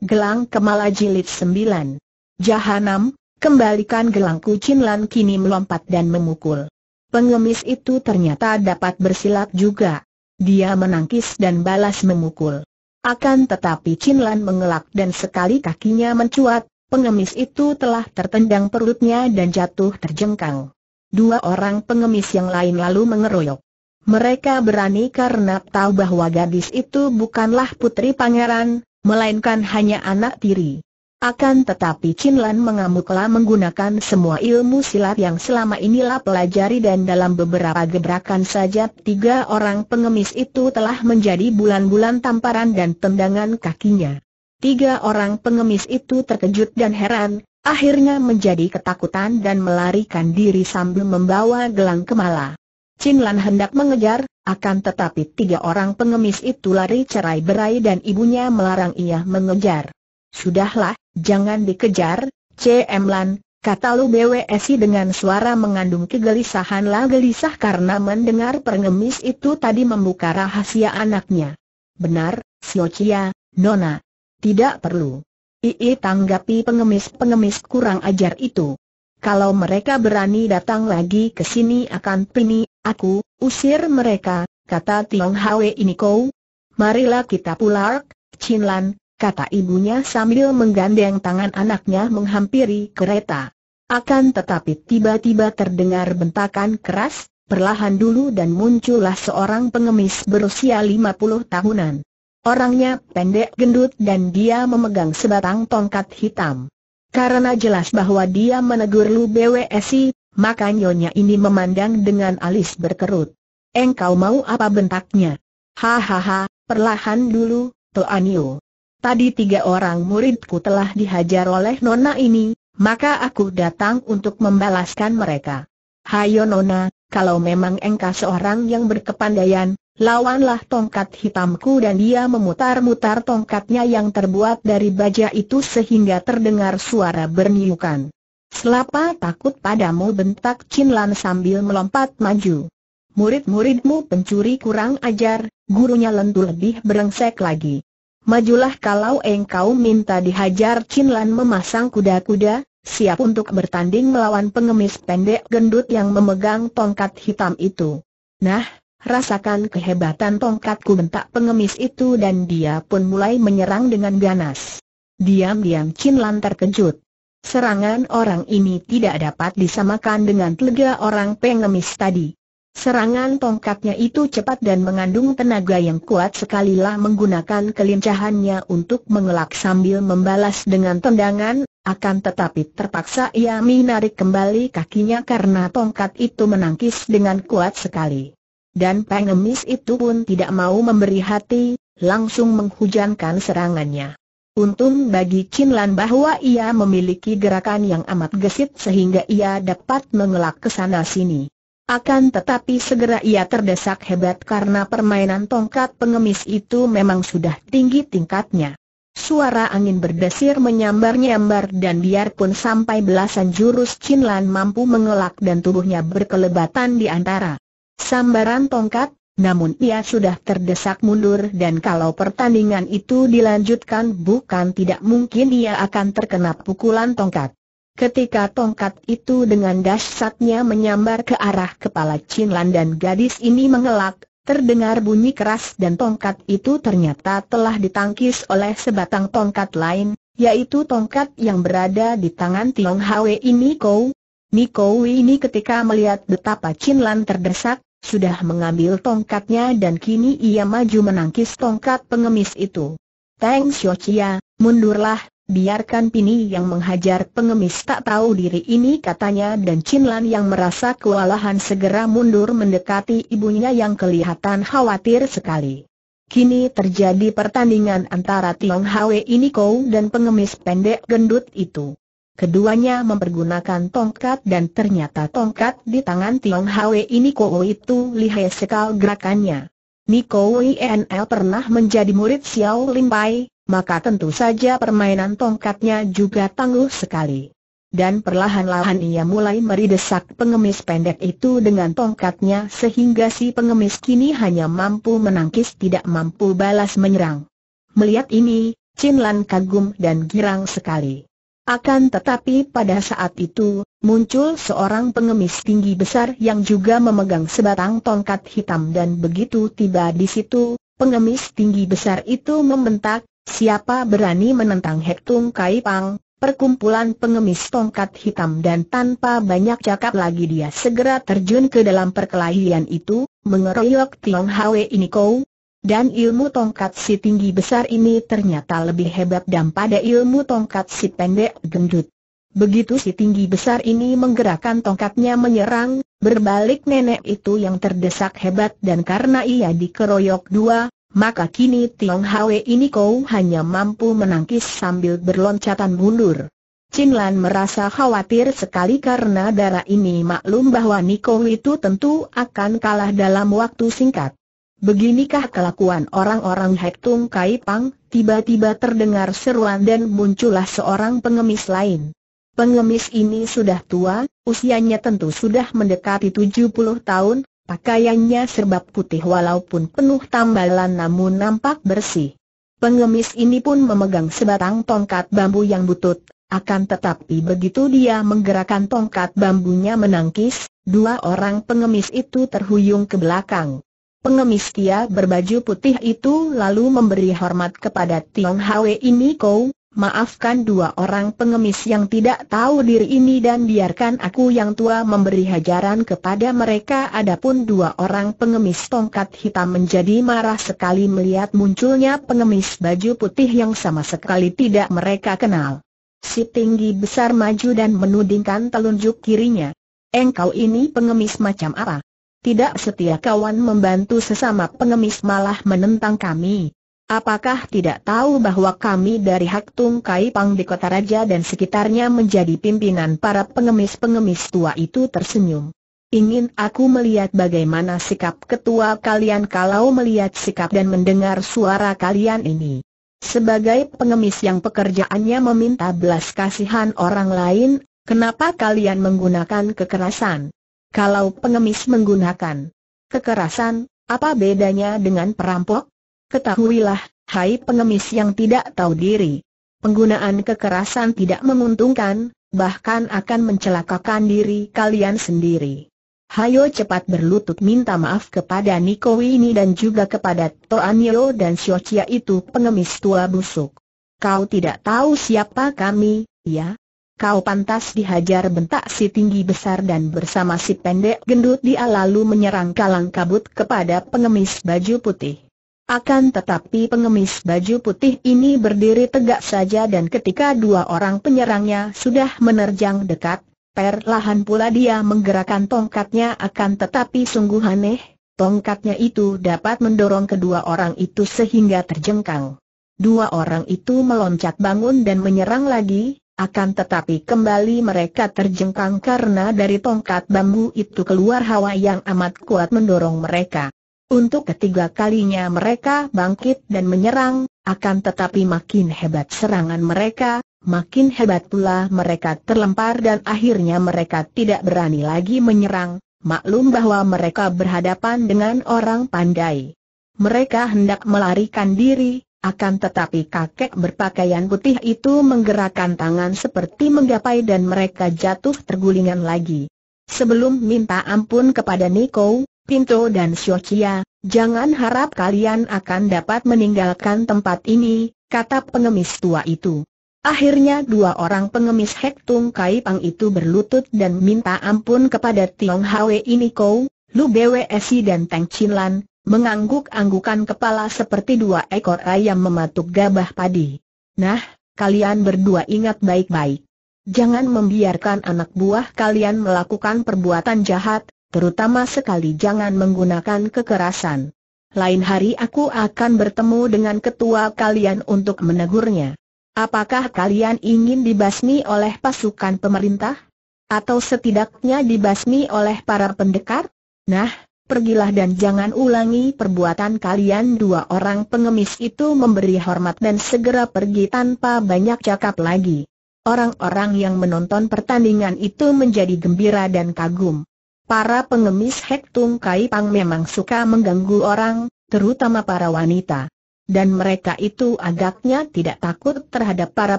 Gelang Kemala Jilid 9 Jahanam, kembalikan gelangku Cinlan kini melompat dan memukul. Pengemis itu ternyata dapat bersilat juga. Dia menangkis dan balas memukul. Akan tetapi Cinlan mengelak dan sekali kakinya mencuat, pengemis itu telah tertendang perutnya dan jatuh terjengkang. Dua orang pengemis yang lain lalu mengeroyok. Mereka berani karena tahu bahwa gadis itu bukanlah putri pangeran, melainkan hanya anak tiri. Akan tetapi Chin Lan mengamuklah menggunakan semua ilmu silat yang selama inilah pelajari dan dalam beberapa gebrakan saja tiga orang pengemis itu telah menjadi bulan-bulan tamparan dan tendangan kakinya. Tiga orang pengemis itu terkejut dan heran, akhirnya menjadi ketakutan dan melarikan diri sambil membawa gelang kemala. Chin Lan hendak mengejar, akan tetapi tiga orang pengemis itu lari cerai berai dan ibunya melarang ia mengejar. Sudahlah, jangan dikejar, C.M. Lan, kata Lu BWSI dengan suara mengandung kegelisahan lah gelisah karena mendengar pengemis itu tadi membuka rahasia anaknya. Benar, Siocia, Nona. Tidak perlu. Ii tanggapi pengemis-pengemis kurang ajar itu. Kalau mereka berani datang lagi ke sini akan pini, aku, usir mereka, kata Tiong Hwe ini kau. Marilah kita pulang, Chin Lan, kata ibunya sambil menggandeng tangan anaknya menghampiri kereta. Akan tetapi tiba-tiba terdengar bentakan keras, perlahan dulu dan muncullah seorang pengemis berusia 50 tahunan. Orangnya pendek gendut dan dia memegang sebatang tongkat hitam. Karena jelas bahwa dia menegur Lu BWSI, maka nyonya ini memandang dengan alis berkerut. Engkau mau apa bentaknya? Hahaha, perlahan dulu, Toanio. Tadi tiga orang muridku telah dihajar oleh nona ini, maka aku datang untuk membalaskan mereka. Hayo nona, kalau memang engkau seorang yang berkepandaian, lawanlah tongkat hitamku dan dia memutar-mutar tongkatnya yang terbuat dari baja itu sehingga terdengar suara berniukan. Selapa takut padamu bentak Cinlan sambil melompat maju. Murid-muridmu pencuri kurang ajar, gurunya lentu lebih berengsek lagi. Majulah kalau engkau minta dihajar Cinlan memasang kuda-kuda, siap untuk bertanding melawan pengemis pendek gendut yang memegang tongkat hitam itu. Nah, rasakan kehebatan tongkatku bentak pengemis itu dan dia pun mulai menyerang dengan ganas. Diam-diam Cinlan terkejut. Serangan orang ini tidak dapat disamakan dengan telega orang pengemis tadi. Serangan tongkatnya itu cepat dan mengandung tenaga yang kuat sekalilah menggunakan kelincahannya untuk mengelak sambil membalas dengan tendangan, akan tetapi terpaksa ia menarik kembali kakinya karena tongkat itu menangkis dengan kuat sekali. Dan pengemis itu pun tidak mau memberi hati, langsung menghujankan serangannya. Untung bagi Cinlan bahwa ia memiliki gerakan yang amat gesit sehingga ia dapat mengelak ke sana sini. Akan tetapi segera ia terdesak hebat karena permainan tongkat pengemis itu memang sudah tinggi tingkatnya. Suara angin berdesir menyambar-nyambar dan biarpun sampai belasan jurus Cinlan mampu mengelak dan tubuhnya berkelebatan di antara sambaran tongkat, namun ia sudah terdesak mundur dan kalau pertandingan itu dilanjutkan bukan tidak mungkin ia akan terkena pukulan tongkat. Ketika tongkat itu dengan dahsyatnya menyambar ke arah kepala Cinlan dan gadis ini mengelak, terdengar bunyi keras dan tongkat itu ternyata telah ditangkis oleh sebatang tongkat lain, yaitu tongkat yang berada di tangan Tiong Hwe ini Kou. Niko ini ketika melihat betapa Cinlan terdesak, sudah mengambil tongkatnya dan kini ia maju menangkis tongkat pengemis itu. Teng Xiao mundurlah, biarkan Pini yang menghajar pengemis tak tahu diri ini katanya dan Cinlan yang merasa kewalahan segera mundur mendekati ibunya yang kelihatan khawatir sekali. Kini terjadi pertandingan antara Tiong Hwe ini Kou dan pengemis pendek gendut itu. Keduanya mempergunakan tongkat dan ternyata tongkat di tangan Tiong Hwe ini Kou itu lihai sekal gerakannya. Niko WNL pernah menjadi murid Xiao Limpai, maka tentu saja permainan tongkatnya juga tangguh sekali. Dan perlahan-lahan ia mulai meridesak pengemis pendek itu dengan tongkatnya sehingga si pengemis kini hanya mampu menangkis tidak mampu balas menyerang. Melihat ini, Chin Lan kagum dan girang sekali. Akan tetapi pada saat itu, muncul seorang pengemis tinggi besar yang juga memegang sebatang tongkat hitam dan begitu tiba di situ, pengemis tinggi besar itu membentak, siapa berani menentang Hektung Kai Pang, perkumpulan pengemis tongkat hitam dan tanpa banyak cakap lagi dia segera terjun ke dalam perkelahian itu, mengeroyok Tiong Hwe ini kau, dan ilmu tongkat si tinggi besar ini ternyata lebih hebat daripada ilmu tongkat si pendek gendut. Begitu si tinggi besar ini menggerakkan tongkatnya menyerang, berbalik nenek itu yang terdesak hebat dan karena ia dikeroyok dua, maka kini Tiong Hwe ini kau hanya mampu menangkis sambil berloncatan mundur. Chin Lan merasa khawatir sekali karena darah ini maklum bahwa Niko itu tentu akan kalah dalam waktu singkat. Beginikah kelakuan orang-orang Hektung Kai Pang, tiba-tiba terdengar seruan dan muncullah seorang pengemis lain. Pengemis ini sudah tua, usianya tentu sudah mendekati 70 tahun, pakaiannya serba putih walaupun penuh tambalan namun nampak bersih. Pengemis ini pun memegang sebatang tongkat bambu yang butut, akan tetapi begitu dia menggerakkan tongkat bambunya menangkis, dua orang pengemis itu terhuyung ke belakang. Pengemis tia berbaju putih itu lalu memberi hormat kepada Tiong Hwe ini kau, maafkan dua orang pengemis yang tidak tahu diri ini dan biarkan aku yang tua memberi hajaran kepada mereka adapun dua orang pengemis tongkat hitam menjadi marah sekali melihat munculnya pengemis baju putih yang sama sekali tidak mereka kenal. Si tinggi besar maju dan menudingkan telunjuk kirinya. Engkau ini pengemis macam apa? Tidak setia kawan membantu sesama pengemis malah menentang kami. Apakah tidak tahu bahwa kami dari Hak Tung Kai Pang di Kota Raja dan sekitarnya menjadi pimpinan para pengemis-pengemis tua itu tersenyum. Ingin aku melihat bagaimana sikap ketua kalian kalau melihat sikap dan mendengar suara kalian ini. Sebagai pengemis yang pekerjaannya meminta belas kasihan orang lain, kenapa kalian menggunakan kekerasan? Kalau pengemis menggunakan kekerasan, apa bedanya dengan perampok? Ketahuilah, hai pengemis yang tidak tahu diri. Penggunaan kekerasan tidak menguntungkan, bahkan akan mencelakakan diri kalian sendiri. Hayo cepat berlutut minta maaf kepada Niko ini dan juga kepada Toanio dan Xiaochia itu pengemis tua busuk. Kau tidak tahu siapa kami, ya? Kau pantas dihajar bentak si tinggi besar dan bersama si pendek gendut dia lalu menyerang kalang kabut kepada pengemis baju putih. Akan tetapi pengemis baju putih ini berdiri tegak saja dan ketika dua orang penyerangnya sudah menerjang dekat, perlahan pula dia menggerakkan tongkatnya akan tetapi sungguh aneh, tongkatnya itu dapat mendorong kedua orang itu sehingga terjengkang. Dua orang itu meloncat bangun dan menyerang lagi, akan tetapi kembali mereka terjengkang karena dari tongkat bambu itu keluar hawa yang amat kuat mendorong mereka. Untuk ketiga kalinya mereka bangkit dan menyerang, akan tetapi makin hebat serangan mereka, makin hebat pula mereka terlempar dan akhirnya mereka tidak berani lagi menyerang, maklum bahwa mereka berhadapan dengan orang pandai. Mereka hendak melarikan diri, akan tetapi kakek berpakaian putih itu menggerakkan tangan seperti menggapai dan mereka jatuh tergulingan lagi. Sebelum minta ampun kepada Niko, Pinto dan Xiaochia, jangan harap kalian akan dapat meninggalkan tempat ini, kata pengemis tua itu. Akhirnya dua orang pengemis Hek Tung Kai Pang itu berlutut dan minta ampun kepada Tiong Hwe Niko, Lu Bwe dan Teng Chin Lan, mengangguk-anggukan kepala seperti dua ekor ayam mematuk gabah padi. Nah, kalian berdua ingat baik-baik. Jangan membiarkan anak buah kalian melakukan perbuatan jahat, terutama sekali jangan menggunakan kekerasan. Lain hari aku akan bertemu dengan ketua kalian untuk menegurnya. Apakah kalian ingin dibasmi oleh pasukan pemerintah? Atau setidaknya dibasmi oleh para pendekar? Nah, pergilah dan jangan ulangi perbuatan kalian dua orang pengemis itu memberi hormat dan segera pergi tanpa banyak cakap lagi. Orang-orang yang menonton pertandingan itu menjadi gembira dan kagum. Para pengemis Hek Tung Kai Pang memang suka mengganggu orang, terutama para wanita. dan mereka itu agaknya tidak takut terhadap para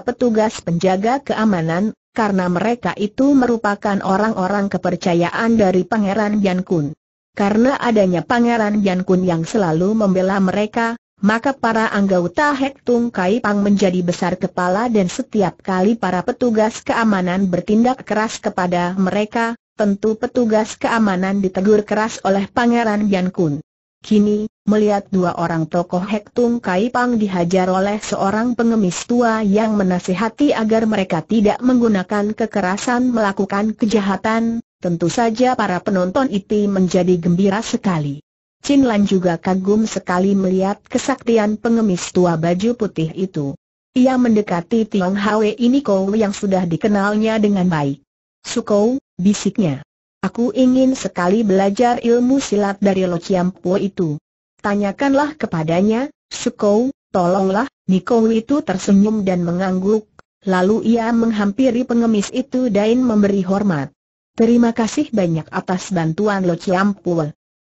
petugas penjaga keamanan, karena mereka itu merupakan orang-orang kepercayaan dari Pangeran Bian Kun. Karena adanya Pangeran Bian Kun yang selalu membela mereka, maka para anggota Hek Tung Kai Pang menjadi besar kepala dan setiap kali para petugas keamanan bertindak keras kepada mereka, tentu petugas keamanan ditegur keras oleh Pangeran Bian Kun. Kini, melihat dua orang tokoh Hek Tung Kai Pang dihajar oleh seorang pengemis tua yang menasihati agar mereka tidak menggunakan kekerasan melakukan kejahatan, tentu saja para penonton itu menjadi gembira sekali. Chin Lan juga kagum sekali melihat kesaktian pengemis tua baju putih itu. Ia mendekati Tiong Hwe ini Kou yang sudah dikenalnya dengan baik. Sukou, bisiknya. Aku ingin sekali belajar ilmu silat dari Lo Po itu. Tanyakanlah kepadanya, Sukou, tolonglah, Niko itu tersenyum dan mengangguk, lalu ia menghampiri pengemis itu dan memberi hormat. Terima kasih banyak atas bantuan Lo Po.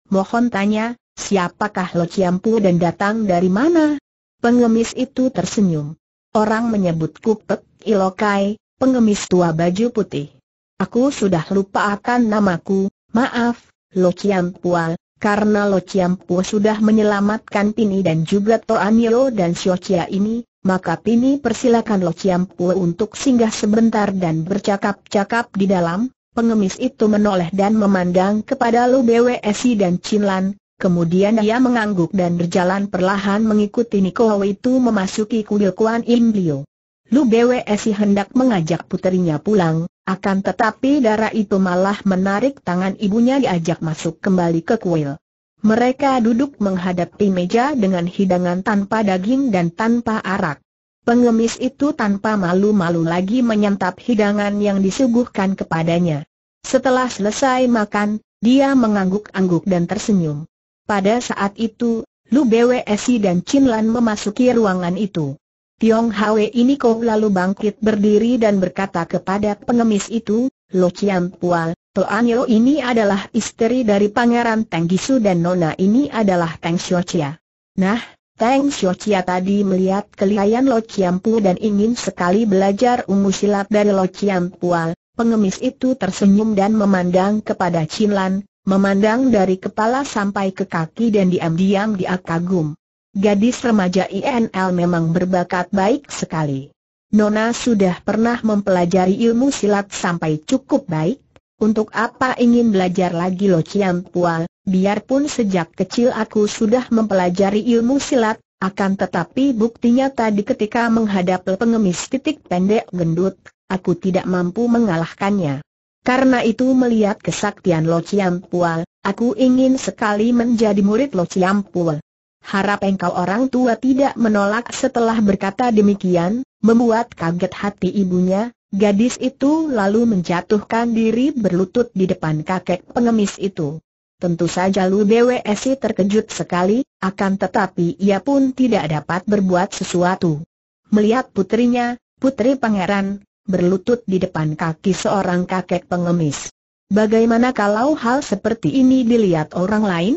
Mohon tanya, siapakah Lo Po dan datang dari mana? Pengemis itu tersenyum. Orang menyebut Kupek, Ilokai, pengemis tua baju putih. Aku sudah lupa akan namaku, maaf, Lo karena Lo Pua sudah menyelamatkan Pini dan juga Toanyo dan Xiao ini, maka Pini persilakan Lo Pua untuk singgah sebentar dan bercakap-cakap di dalam, pengemis itu menoleh dan memandang kepada Lu Bwsi dan Chinlan, kemudian ia mengangguk dan berjalan perlahan mengikuti Niko itu memasuki kuil Kuan Im Liu. Lu Bwsi hendak mengajak puterinya pulang, akan tetapi darah itu malah menarik tangan ibunya diajak masuk kembali ke kuil. Mereka duduk menghadapi meja dengan hidangan tanpa daging dan tanpa arak. Pengemis itu tanpa malu-malu lagi menyantap hidangan yang disuguhkan kepadanya. Setelah selesai makan, dia mengangguk-angguk dan tersenyum. Pada saat itu, Lu Bwsi dan Chin Lan memasuki ruangan itu. Tiong Hwe ini kau lalu bangkit berdiri dan berkata kepada pengemis itu, Lo Chiam Pua, Toanyo ini adalah istri dari Pangeran Teng Gisu dan Nona ini adalah Teng Xiaochia. Nah, Teng Xiaochia tadi melihat kelihayan Lo Chiam Pua dan ingin sekali belajar ungu silat dari Lo Chiam Pua. Pengemis itu tersenyum dan memandang kepada Chin Lan, memandang dari kepala sampai ke kaki dan diam-diam dia kagum. Gadis remaja INL memang berbakat baik sekali. Nona sudah pernah mempelajari ilmu silat sampai cukup baik. Untuk apa ingin belajar lagi Lo Chiam Pua? Biarpun sejak kecil aku sudah mempelajari ilmu silat, akan tetapi buktinya tadi ketika menghadap pengemis titik pendek gendut, aku tidak mampu mengalahkannya. Karena itu melihat kesaktian Lo Chiam Pua, aku ingin sekali menjadi murid Lo Chiam Pua. Harap engkau orang tua tidak menolak setelah berkata demikian, membuat kaget hati ibunya, gadis itu lalu menjatuhkan diri berlutut di depan kakek pengemis itu. Tentu saja Lu BWSI terkejut sekali, akan tetapi ia pun tidak dapat berbuat sesuatu. Melihat putrinya, putri pangeran, berlutut di depan kaki seorang kakek pengemis. Bagaimana kalau hal seperti ini dilihat orang lain?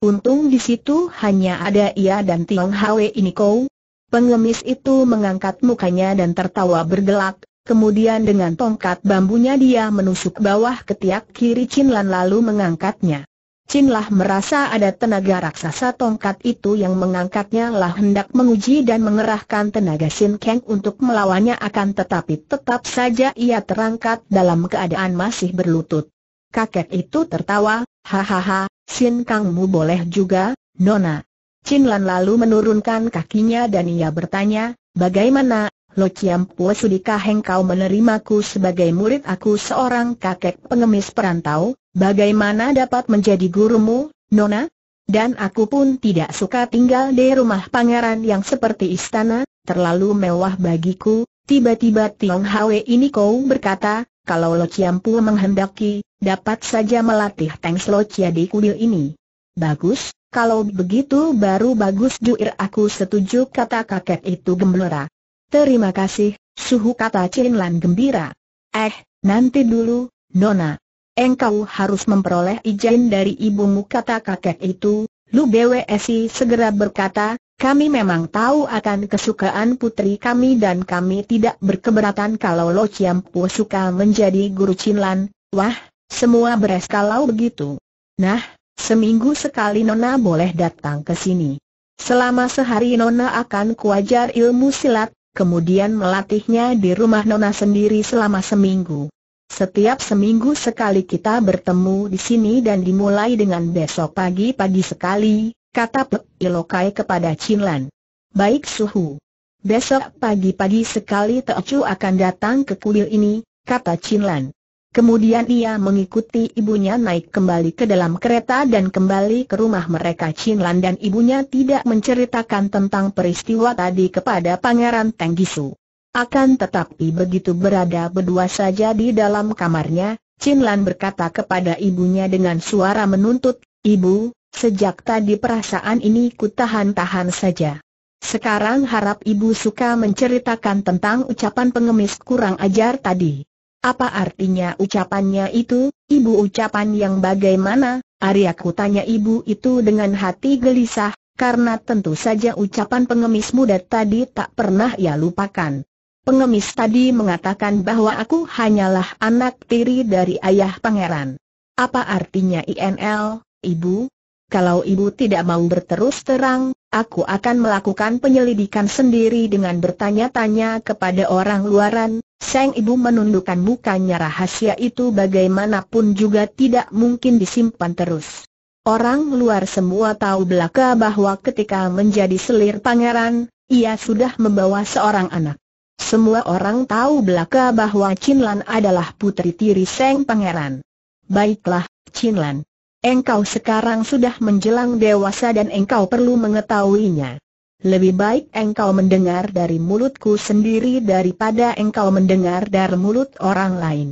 Untung di situ hanya ada ia dan Tiong Hwe ini kau. Pengemis itu mengangkat mukanya dan tertawa bergelak, kemudian dengan tongkat bambunya dia menusuk bawah ketiak kiri Chin Lan lalu mengangkatnya. Chin Lah merasa ada tenaga raksasa tongkat itu yang mengangkatnya lah hendak menguji dan mengerahkan tenaga Sin Kang untuk melawannya akan tetapi tetap saja ia terangkat dalam keadaan masih berlutut. Kakek itu tertawa, hahaha, Sin Kangmu boleh juga, Nona. Chin Lan lalu menurunkan kakinya dan ia bertanya, bagaimana, Lo Chiam Pua sudikah engkau menerimaku sebagai murid aku seorang kakek pengemis perantau, bagaimana dapat menjadi gurumu, Nona? Dan aku pun tidak suka tinggal di rumah pangeran yang seperti istana, terlalu mewah bagiku, tiba-tiba Tiong Hwe ini kau berkata, kalau Lo Chiampu menghendaki, dapat saja melatih Teng Slocia di kuil ini. Bagus, kalau begitu baru bagus juir aku setuju kata kakek itu gembira. Terima kasih, suhu kata Chin Lan gembira. Eh, nanti dulu, Nona. Engkau harus memperoleh izin dari ibumu kata kakek itu, Lu BWSI segera berkata, Kami memang tahu akan kesukaan putri kami dan kami tidak berkeberatan kalau Lo Chiampu suka menjadi guru Cinlan. Wah, semua beres kalau begitu. Nah, seminggu sekali Nona boleh datang ke sini. Selama sehari Nona akan kuajar ilmu silat, kemudian melatihnya di rumah Nona sendiri selama seminggu. Setiap seminggu sekali kita bertemu di sini dan dimulai dengan besok pagi-pagi sekali, kata Pek Ilokai kepada Cinlan. Baik suhu. Besok pagi-pagi sekali Teocu akan datang ke kuil ini, kata Cinlan. Kemudian ia mengikuti ibunya naik kembali ke dalam kereta dan kembali ke rumah mereka Cinlan dan ibunya tidak menceritakan tentang peristiwa tadi kepada Pangeran Tenggisu. Akan tetapi begitu berada berdua saja di dalam kamarnya, Cinlan berkata kepada ibunya dengan suara menuntut, Ibu, Sejak tadi perasaan ini ku tahan-tahan saja. Sekarang harap ibu suka menceritakan tentang ucapan pengemis kurang ajar tadi. Apa artinya ucapannya itu, ibu ucapan yang bagaimana? Aryaku tanya ibu itu dengan hati gelisah, karena tentu saja ucapan pengemis muda tadi tak pernah ia lupakan. Pengemis tadi mengatakan bahwa aku hanyalah anak tiri dari ayah pangeran. Apa artinya INL, ibu? Kalau ibu tidak mau berterus terang, aku akan melakukan penyelidikan sendiri dengan bertanya-tanya kepada orang luaran. Sang ibu menundukkan mukanya rahasia itu bagaimanapun juga tidak mungkin disimpan terus. Orang luar semua tahu belaka bahwa ketika menjadi selir pangeran, ia sudah membawa seorang anak. Semua orang tahu belaka bahwa Cinlan adalah putri tiri Seng Pangeran. Baiklah, Cinlan. Engkau sekarang sudah menjelang dewasa dan engkau perlu mengetahuinya. Lebih baik engkau mendengar dari mulutku sendiri daripada engkau mendengar dari mulut orang lain.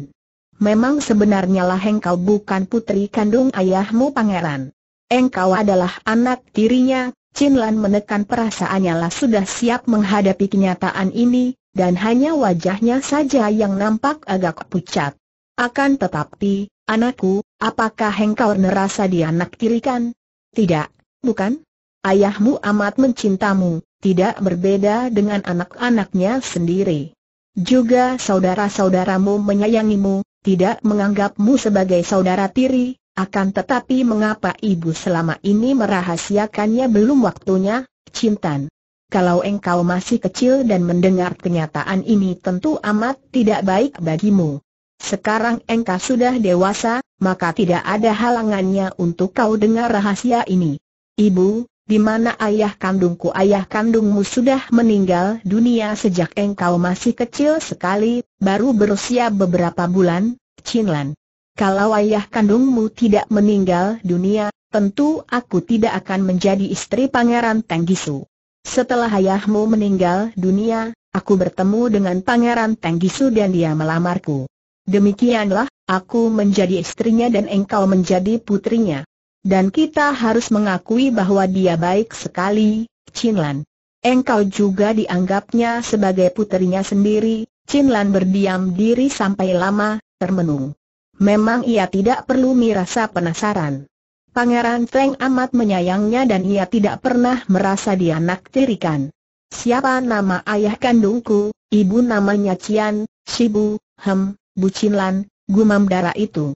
Memang sebenarnya lah engkau bukan putri kandung ayahmu pangeran. Engkau adalah anak tirinya, Cinlan menekan perasaannya lah sudah siap menghadapi kenyataan ini, dan hanya wajahnya saja yang nampak agak pucat. Akan tetapi, Anakku, apakah engkau merasa dia anak tiri kan? Tidak, bukan? Ayahmu amat mencintamu, tidak berbeda dengan anak-anaknya sendiri. Juga saudara-saudaramu menyayangimu, tidak menganggapmu sebagai saudara tiri, akan tetapi mengapa ibu selama ini merahasiakannya belum waktunya, Cintan? Kalau engkau masih kecil dan mendengar kenyataan ini tentu amat tidak baik bagimu. Sekarang engkau sudah dewasa, maka tidak ada halangannya untuk kau dengar rahasia ini. Ibu, di mana ayah kandungku? Ayah kandungmu sudah meninggal dunia sejak engkau masih kecil sekali, baru berusia beberapa bulan, Cinlan. Kalau ayah kandungmu tidak meninggal dunia, tentu aku tidak akan menjadi istri Pangeran Tenggisu. Setelah ayahmu meninggal dunia, aku bertemu dengan Pangeran Tenggisu dan dia melamarku. Demikianlah, aku menjadi istrinya dan engkau menjadi putrinya. Dan kita harus mengakui bahwa dia baik sekali, Cinlan. Engkau juga dianggapnya sebagai putrinya sendiri, Cinlan berdiam diri sampai lama, termenung. Memang ia tidak perlu merasa penasaran. Pangeran Teng amat menyayangnya dan ia tidak pernah merasa dianaktirikan. Siapa nama ayah kandungku, ibu namanya Cian, Sibu, Hem, Bucin Lan, gumam darah itu.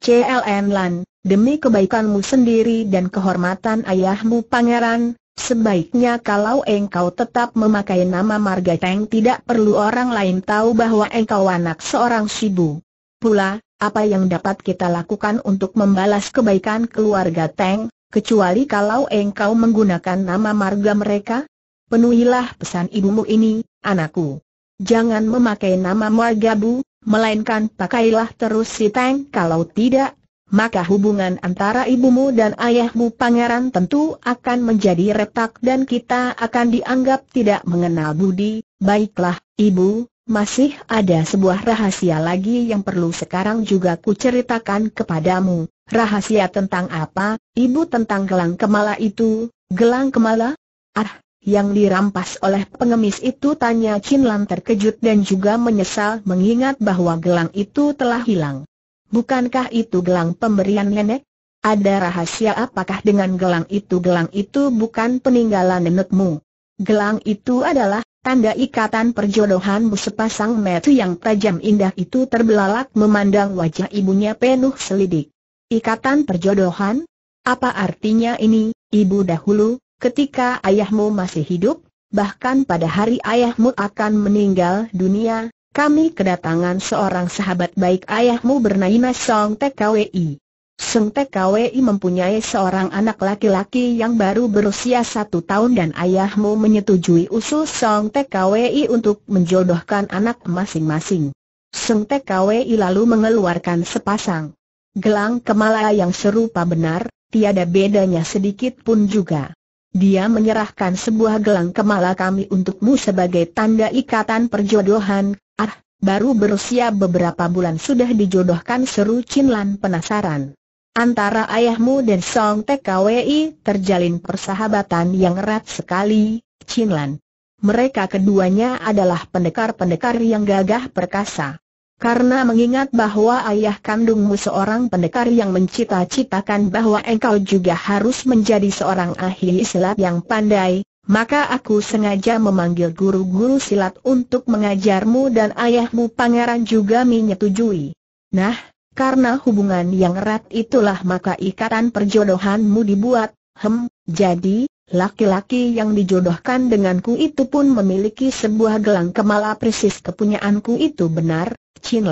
CLN Lan, demi kebaikanmu sendiri dan kehormatan ayahmu pangeran, sebaiknya kalau engkau tetap memakai nama Marga Teng tidak perlu orang lain tahu bahwa engkau anak seorang Sibu. Pula, apa yang dapat kita lakukan untuk membalas kebaikan keluarga Teng, kecuali kalau engkau menggunakan nama marga mereka? Penuhilah pesan ibumu ini, anakku. Jangan memakai nama marga Bu, melainkan pakailah terus si Teng kalau tidak, maka hubungan antara ibumu dan ayahmu pangeran tentu akan menjadi retak dan kita akan dianggap tidak mengenal budi. Baiklah, ibu, masih ada sebuah rahasia lagi yang perlu sekarang juga kuceritakan kepadamu. Rahasia tentang apa, ibu tentang gelang kemala itu, gelang kemala? Ah, yang dirampas oleh pengemis itu tanya Chin Lam terkejut dan juga menyesal mengingat bahwa gelang itu telah hilang. Bukankah itu gelang pemberian nenek? Ada rahasia apakah dengan gelang itu? Gelang itu bukan peninggalan nenekmu. Gelang itu adalah tanda ikatan perjodohanmu sepasang mata yang tajam indah itu terbelalak memandang wajah ibunya penuh selidik. Ikatan perjodohan? Apa artinya ini, ibu dahulu, ketika ayahmu masih hidup, bahkan pada hari ayahmu akan meninggal dunia, kami kedatangan seorang sahabat baik ayahmu bernama Song TKWI. Song TKWI mempunyai seorang anak laki-laki yang baru berusia satu tahun dan ayahmu menyetujui usul Song TKWI untuk menjodohkan anak masing-masing. Song TKWI lalu mengeluarkan sepasang gelang kemala yang serupa benar, tiada bedanya sedikit pun juga. Dia menyerahkan sebuah gelang kemala kami untukmu sebagai tanda ikatan perjodohan, ah, baru berusia beberapa bulan sudah dijodohkan seru Cinlan penasaran. Antara ayahmu dan Song TKWI terjalin persahabatan yang erat sekali, Cinlan. Mereka keduanya adalah pendekar-pendekar yang gagah perkasa. Karena mengingat bahwa ayah kandungmu seorang pendekar yang mencita-citakan bahwa engkau juga harus menjadi seorang ahli silat yang pandai, maka aku sengaja memanggil guru-guru silat untuk mengajarmu dan ayahmu pangeran juga menyetujui. Nah, karena hubungan yang erat itulah maka ikatan perjodohanmu dibuat, hem, jadi, laki-laki yang dijodohkan denganku itu pun memiliki sebuah gelang kemala persis kepunyaanku itu benar, Chin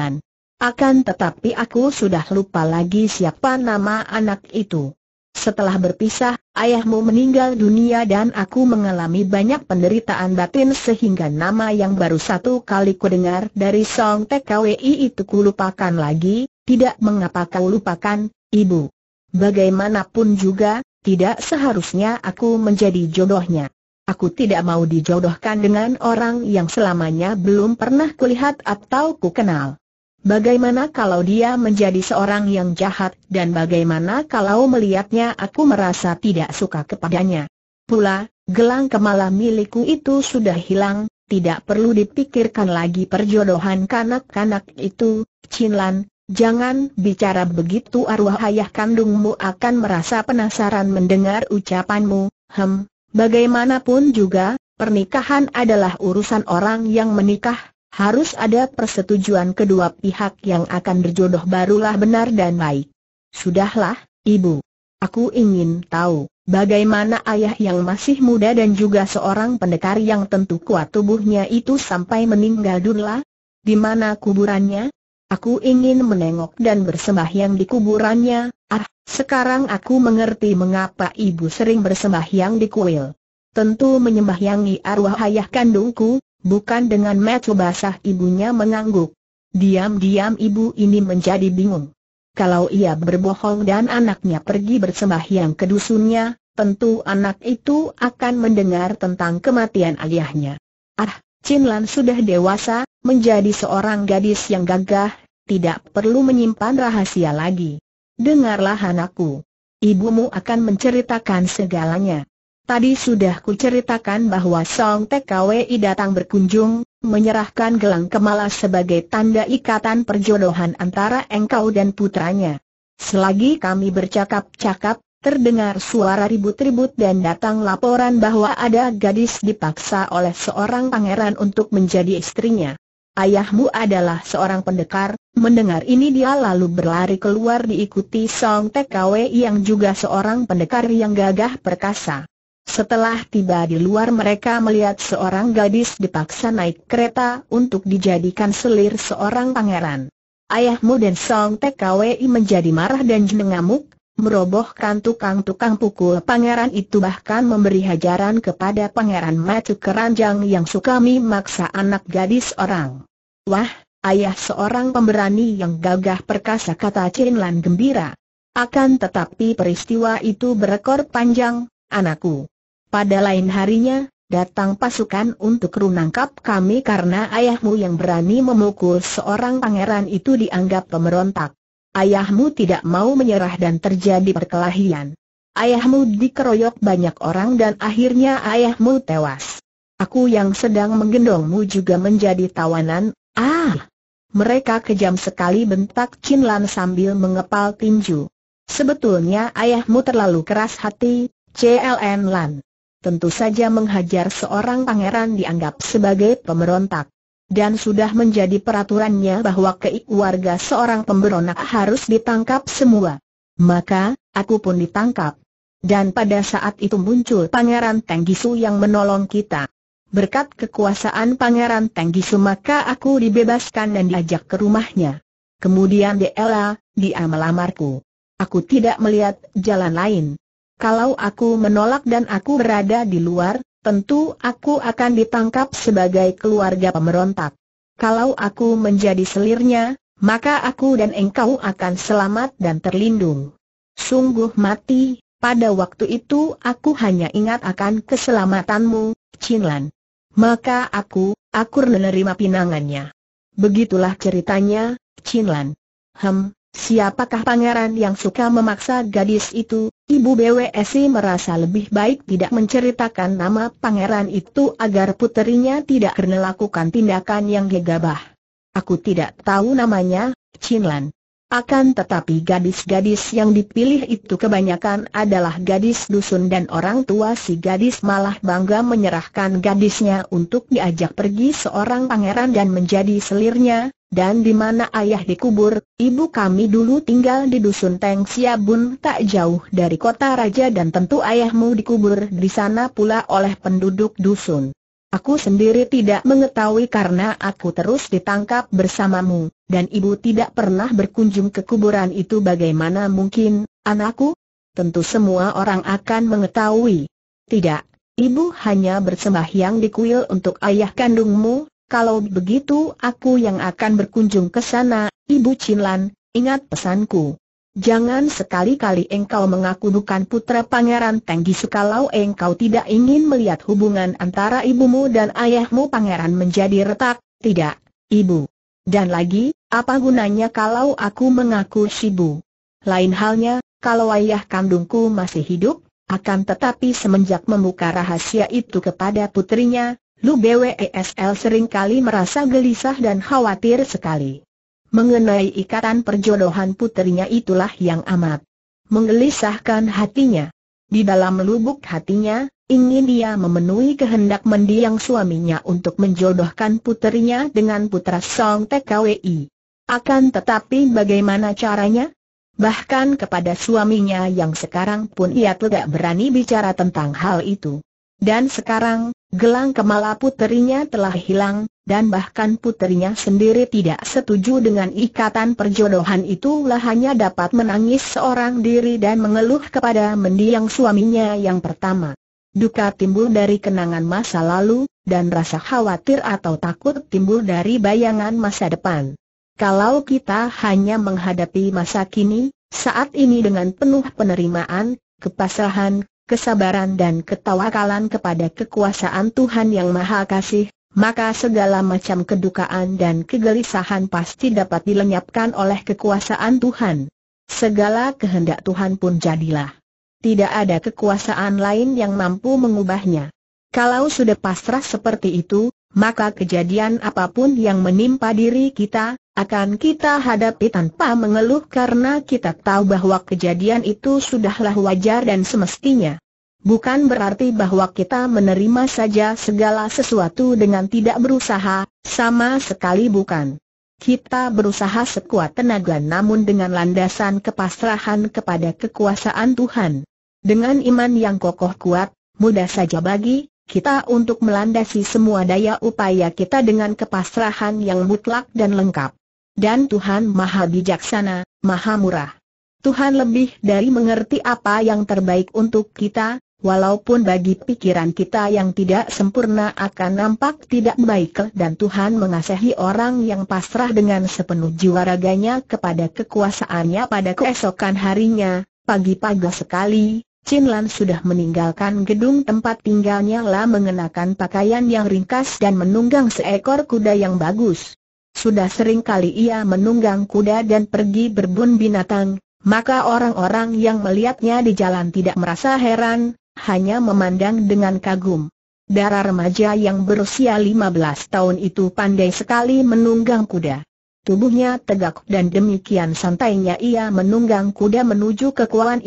Akan tetapi aku sudah lupa lagi siapa nama anak itu. Setelah berpisah, ayahmu meninggal dunia dan aku mengalami banyak penderitaan batin sehingga nama yang baru satu kali kudengar dari Song TKWI itu kulupakan lagi, tidak mengapa kau lupakan, ibu. Bagaimanapun juga, tidak seharusnya aku menjadi jodohnya. Aku tidak mau dijodohkan dengan orang yang selamanya belum pernah kulihat atau kukenal. Bagaimana kalau dia menjadi seorang yang jahat dan bagaimana kalau melihatnya aku merasa tidak suka kepadanya. Pula, gelang kemala milikku itu sudah hilang, tidak perlu dipikirkan lagi perjodohan kanak-kanak itu, Cinlan, jangan bicara begitu arwah ayah kandungmu akan merasa penasaran mendengar ucapanmu, hem, Bagaimanapun juga, pernikahan adalah urusan orang yang menikah, harus ada persetujuan kedua pihak yang akan berjodoh barulah benar dan baik. Sudahlah, Ibu. Aku ingin tahu, bagaimana ayah yang masih muda dan juga seorang pendekar yang tentu kuat tubuhnya itu sampai meninggal dunia? Di mana kuburannya? Aku ingin menengok dan bersembahyang di kuburannya, ah, sekarang aku mengerti mengapa ibu sering bersembahyang di kuil. Tentu menyembahyangi arwah ayah kandungku, bukan dengan metu basah ibunya mengangguk. Diam-diam ibu ini menjadi bingung. Kalau ia berbohong dan anaknya pergi bersembahyang ke dusunnya, tentu anak itu akan mendengar tentang kematian ayahnya. Ah, Cinlan sudah dewasa, menjadi seorang gadis yang gagah, tidak perlu menyimpan rahasia lagi. Dengarlah anakku. Ibumu akan menceritakan segalanya. Tadi sudah kuceritakan bahwa Song TKWI datang berkunjung, menyerahkan gelang kemala sebagai tanda ikatan perjodohan antara engkau dan putranya. Selagi kami bercakap-cakap, terdengar suara ribut-ribut dan datang laporan bahwa ada gadis dipaksa oleh seorang pangeran untuk menjadi istrinya. Ayahmu adalah seorang pendekar, mendengar ini dia lalu berlari keluar diikuti Song TKW yang juga seorang pendekar yang gagah perkasa. Setelah tiba di luar mereka melihat seorang gadis dipaksa naik kereta untuk dijadikan selir seorang pangeran. Ayahmu dan Song TKWI menjadi marah dan mengamuk, merobohkan tukang-tukang pukul pangeran itu bahkan memberi hajaran kepada pangeran matu keranjang yang suka memaksa anak gadis orang. Wah, ayah seorang pemberani yang gagah perkasa kata Chin Lan gembira. Akan tetapi peristiwa itu berekor panjang, anakku. Pada lain harinya, datang pasukan untuk runangkap kami karena ayahmu yang berani memukul seorang pangeran itu dianggap pemberontak. Ayahmu tidak mau menyerah dan terjadi perkelahian. Ayahmu dikeroyok banyak orang dan akhirnya ayahmu tewas. Aku yang sedang menggendongmu juga menjadi tawanan, Ah! Mereka kejam sekali bentak Chin Lan sambil mengepal tinju. Sebetulnya ayahmu terlalu keras hati, CLN Lan. Tentu saja menghajar seorang pangeran dianggap sebagai pemberontak. Dan sudah menjadi peraturannya bahwa keluarga seorang pemberontak harus ditangkap semua. Maka, aku pun ditangkap. Dan pada saat itu muncul Pangeran Tenggisu yang menolong kita. Berkat kekuasaan Pangeran Tenggisu maka aku dibebaskan dan diajak ke rumahnya. Kemudian Dela, dia melamarku. Aku tidak melihat jalan lain. Kalau aku menolak dan aku berada di luar, tentu aku akan ditangkap sebagai keluarga pemberontak. Kalau aku menjadi selirnya, maka aku dan engkau akan selamat dan terlindung. Sungguh mati, pada waktu itu aku hanya ingat akan keselamatanmu, Cinlan. Maka aku, aku menerima pinangannya. Begitulah ceritanya, Cinlan. Hem, Siapakah pangeran yang suka memaksa gadis itu? Ibu BWSI merasa lebih baik tidak menceritakan nama pangeran itu agar puterinya tidak kena lakukan tindakan yang gegabah. Aku tidak tahu namanya, Cinlan. Akan tetapi gadis-gadis yang dipilih itu kebanyakan adalah gadis dusun dan orang tua si gadis malah bangga menyerahkan gadisnya untuk diajak pergi seorang pangeran dan menjadi selirnya, dan di mana ayah dikubur, ibu kami dulu tinggal di dusun Teng Siabun tak jauh dari kota raja dan tentu ayahmu dikubur di sana pula oleh penduduk dusun. Aku sendiri tidak mengetahui karena aku terus ditangkap bersamamu, dan ibu tidak pernah berkunjung ke kuburan itu bagaimana mungkin, anakku? Tentu semua orang akan mengetahui. Tidak, ibu hanya bersembahyang di kuil untuk ayah kandungmu, kalau begitu aku yang akan berkunjung ke sana, Ibu Cinlan, ingat pesanku. Jangan sekali-kali engkau mengaku bukan putra Pangeran Tenggisu kalau engkau tidak ingin melihat hubungan antara ibumu dan ayahmu Pangeran menjadi retak, tidak, Ibu. Dan lagi, apa gunanya kalau aku mengaku Shibu? Lain halnya, kalau ayah kandungku masih hidup, akan tetapi semenjak membuka rahasia itu kepada putrinya, Lu BWESL sering kali merasa gelisah dan khawatir sekali. Mengenai ikatan perjodohan puterinya itulah yang amat menggelisahkan hatinya. Di dalam lubuk hatinya, ingin dia memenuhi kehendak mendiang suaminya untuk menjodohkan puterinya dengan putra Song TKWI. Akan tetapi bagaimana caranya? Bahkan kepada suaminya yang sekarang pun ia tidak berani bicara tentang hal itu. Dan sekarang, gelang kemala puterinya telah hilang, dan bahkan puterinya sendiri tidak setuju dengan ikatan perjodohan itulah hanya dapat menangis seorang diri dan mengeluh kepada mendiang suaminya yang pertama. Duka timbul dari kenangan masa lalu, dan rasa khawatir atau takut timbul dari bayangan masa depan. Kalau kita hanya menghadapi masa kini, saat ini dengan penuh penerimaan, kepasrahan, kesabaran dan ketawakalan kepada kekuasaan Tuhan Yang Maha Kasih, maka segala macam kedukaan dan kegelisahan pasti dapat dilenyapkan oleh kekuasaan Tuhan. Segala kehendak Tuhan pun jadilah. Tidak ada kekuasaan lain yang mampu mengubahnya. Kalau sudah pasrah seperti itu, maka kejadian apa pun yang menimpa diri kita, akan kita hadapi tanpa mengeluh karena kita tahu bahwa kejadian itu sudahlah wajar dan semestinya. Bukan berarti bahwa kita menerima saja segala sesuatu dengan tidak berusaha, sama sekali bukan. Kita berusaha sekuat tenaga namun dengan landasan kepasrahan kepada kekuasaan Tuhan. Dengan iman yang kokoh kuat, mudah saja bagi kita untuk melandasi semua daya upaya kita dengan kepasrahan yang mutlak dan lengkap. Dan Tuhan Maha Bijaksana, Maha Murah. Tuhan lebih dari mengerti apa yang terbaik untuk kita, walaupun bagi pikiran kita yang tidak sempurna akan nampak tidak baik dan Tuhan mengasihi orang yang pasrah dengan sepenuh jiwa raganya kepada kekuasaannya pada keesokan harinya, pagi-pagi sekali, Chin Lan sudah meninggalkan gedung tempat tinggalnya lah mengenakan pakaian yang ringkas dan menunggang seekor kuda yang bagus. Sudah sering kali ia menunggang kuda dan pergi berbun binatang, maka orang-orang yang melihatnya di jalan tidak merasa heran, hanya memandang dengan kagum. Darah remaja yang berusia 15 tahun itu pandai sekali menunggang kuda. tubuhnya tegak dan demikian santainya ia menunggang kuda menuju ke Kuan.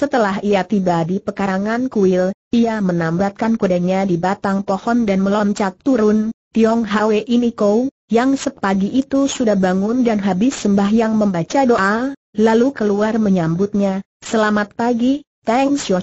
Setelah ia tiba di pekarangan kuil, ia menambatkan kudanya di batang pohon dan meloncat turun, Tiong Hwe ini kau, yang sepagi itu sudah bangun dan habis sembahyang membaca doa, lalu keluar menyambutnya, Selamat pagi, Teng Xiao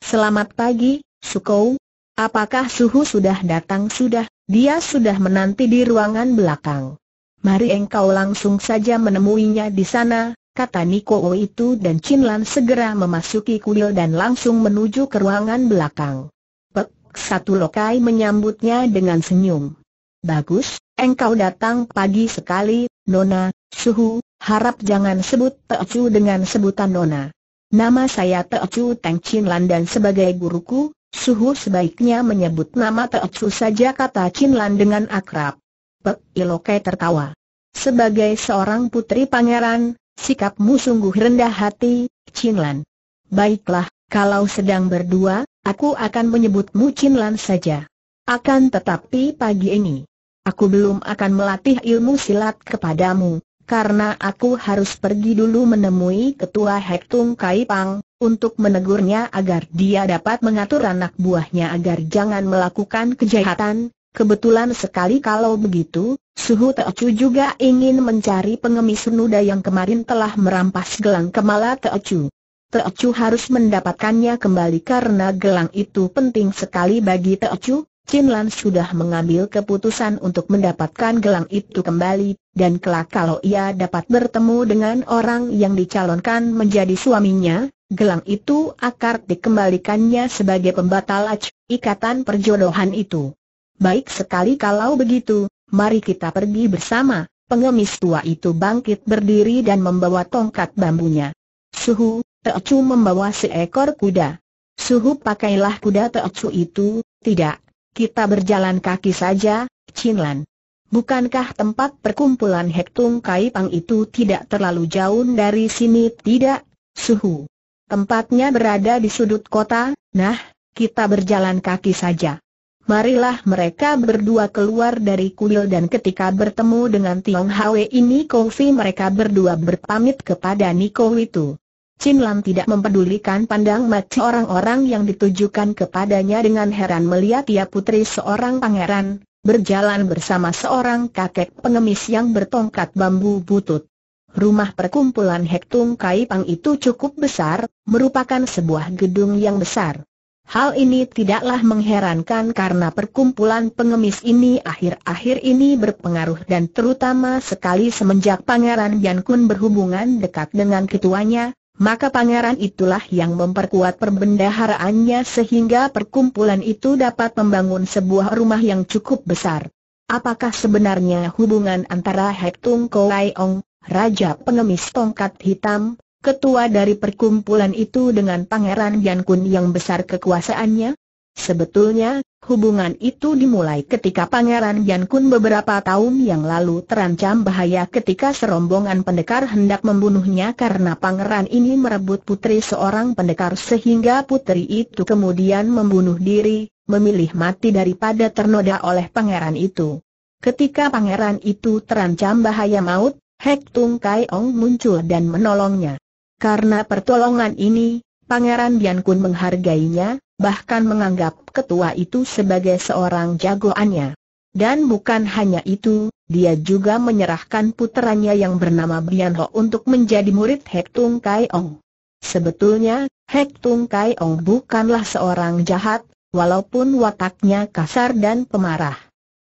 selamat pagi, Sukou. Apakah suhu sudah datang? Sudah, dia sudah menanti di ruangan belakang. Mari engkau langsung saja menemuinya di sana, kata Niko itu dan Chinlan segera memasuki kuil dan langsung menuju ke ruangan belakang. Pek, satu lokai menyambutnya dengan senyum. Bagus, engkau datang pagi sekali, Nona, Suhu, harap jangan sebut Teocu dengan sebutan Nona. Nama saya Teocu Teng Chinlan dan sebagai guruku, Suhu sebaiknya menyebut nama Teocu saja kata Chinlan dengan akrab. Pek Ilokai tertawa. Sebagai seorang putri pangeran, sikapmu sungguh rendah hati, Chinlan. Baiklah, kalau sedang berdua, aku akan menyebutmu Chinlan saja. Akan tetapi pagi ini, Aku belum akan melatih ilmu silat kepadamu, karena aku harus pergi dulu menemui ketua Hektung Kaipang, untuk menegurnya agar dia dapat mengatur anak buahnya agar jangan melakukan kejahatan. Kebetulan sekali kalau begitu, Suhu Teocu juga ingin mencari pengemis nuda yang kemarin telah merampas gelang kemala Teocu. Teocu harus mendapatkannya kembali karena gelang itu penting sekali bagi Teocu, Chin Lan sudah mengambil keputusan untuk mendapatkan gelang itu kembali, dan kelak kalau ia dapat bertemu dengan orang yang dicalonkan menjadi suaminya, gelang itu akan dikembalikannya sebagai pembatal ikatan perjodohan itu. Baik sekali kalau begitu, mari kita pergi bersama. Pengemis tua itu bangkit berdiri dan membawa tongkat bambunya. Suhu, Teocu membawa seekor kuda. Suhu pakailah kuda Teocu itu, tidak, kita berjalan kaki saja, Cinlan. Bukankah tempat perkumpulan Hektung Kaipang itu tidak terlalu jauh dari sini? Tidak, suhu. Tempatnya berada di sudut kota, nah, kita berjalan kaki saja. Marilah mereka berdua keluar dari kuil dan ketika bertemu dengan Tiong Hwe ini Kofi mereka berdua berpamit kepada Niko itu. Chin Lam tidak mempedulikan pandang mata orang-orang yang ditujukan kepadanya dengan heran melihat ia putri seorang pangeran, berjalan bersama seorang kakek pengemis yang bertongkat bambu butut. Rumah perkumpulan Hektung Kaipang itu cukup besar, merupakan sebuah gedung yang besar. Hal ini tidaklah mengherankan karena perkumpulan pengemis ini akhir-akhir ini berpengaruh dan terutama sekali semenjak Pangeran Yan Kun berhubungan dekat dengan ketuanya, maka pangeran itulah yang memperkuat perbendaharaannya sehingga perkumpulan itu dapat membangun sebuah rumah yang cukup besar. Apakah sebenarnya hubungan antara Hek Tung Koai Ong, Raja Pengemis Tongkat Hitam, ketua dari perkumpulan itu dengan Pangeran Yan Kun yang besar kekuasaannya? Sebetulnya, Hubungan itu dimulai ketika Pangeran Yan Kun beberapa tahun yang lalu terancam bahaya ketika serombongan pendekar hendak membunuhnya karena pangeran ini merebut putri seorang pendekar sehingga putri itu kemudian membunuh diri, memilih mati daripada ternoda oleh pangeran itu. Ketika pangeran itu terancam bahaya maut, Hek Tung Kai Ong muncul dan menolongnya. Karena pertolongan ini, Pangeran Yan Kun menghargainya, bahkan menganggap ketua itu sebagai seorang jagoannya. Dan bukan hanya itu, dia juga menyerahkan puteranya yang bernama Bian Ho untuk menjadi murid Hek Tung Kai Ong. Sebetulnya, Hek Tung Kai Ong bukanlah seorang jahat, walaupun wataknya kasar dan pemarah.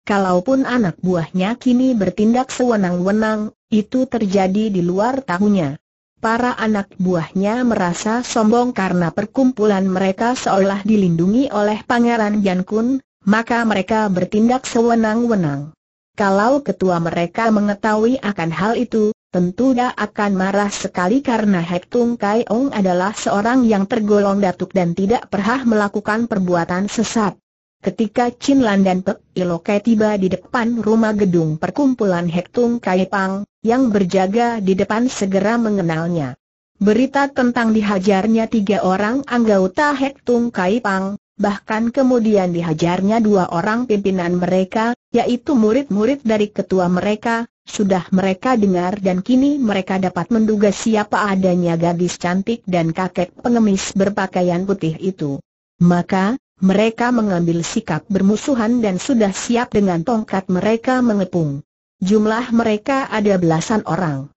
Kalaupun anak buahnya kini bertindak sewenang-wenang, itu terjadi di luar tahunya. Para anak buahnya merasa sombong karena perkumpulan mereka seolah dilindungi oleh Pangeran Yan Kun, maka mereka bertindak sewenang-wenang. Kalau ketua mereka mengetahui akan hal itu, tentu dia akan marah sekali karena Hek Tung Kai Ong adalah seorang yang tergolong datuk dan tidak pernah melakukan perbuatan sesat. Ketika Chin Lan dan Pek Ilokai tiba di depan rumah gedung perkumpulan Hek Tung Kai Pang, yang berjaga di depan segera mengenalnya. Berita tentang dihajarnya tiga orang anggota Hek Tung Kai Pang, bahkan kemudian dihajarnya dua orang pimpinan mereka, yaitu murid-murid dari ketua mereka, sudah mereka dengar dan kini mereka dapat menduga siapa adanya gadis cantik dan kakek pengemis berpakaian putih itu. Maka, mereka mengambil sikap bermusuhan dan sudah siap dengan tongkat mereka mengepung. Jumlah mereka ada belasan orang.